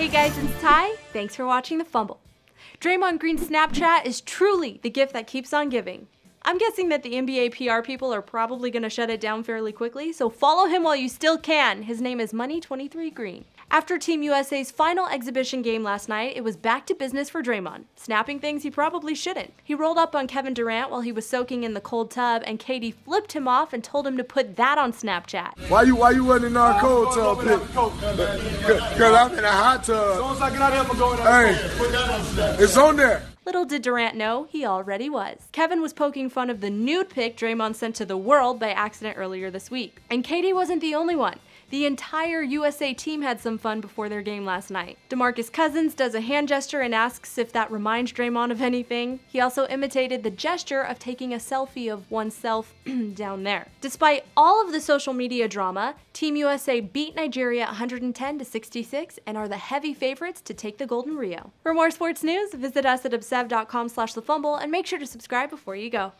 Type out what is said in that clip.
Hey guys, it's Ty. Thanks for watching The Fumble. Draymond Green's Snapchat is truly the gift that keeps on giving. I'm guessing that the NBA PR people are probably going to shut it down fairly quickly, so follow him while you still can. His name is Money23 Green. After Team USA's final exhibition game last night, it was back to business for Draymond, snapping things he probably shouldn't. He rolled up on Kevin Durant while he was soaking in the cold tub, and KD flipped him off and told him to put that on Snapchat. Why you why you wasn't in our cold tub? Because I'm in a hot tub. As soon as I get out of here, I'm going to Hey, Put that on it's on there. Little did Durant know, he already was. Kevin was poking fun of the nude pic Draymond sent to the world by accident earlier this week. And KD wasn't the only one. The entire USA team had some fun before their game last night. DeMarcus Cousins does a hand gesture and asks if that reminds Draymond of anything. He also imitated the gesture of taking a selfie of oneself down there. Despite all of the social media drama, Team USA beat Nigeria 110 to 66 and are the heavy favorites to take the Golden Rio. For more sports news, visit us at obsev.com slash the fumble and make sure to subscribe before you go.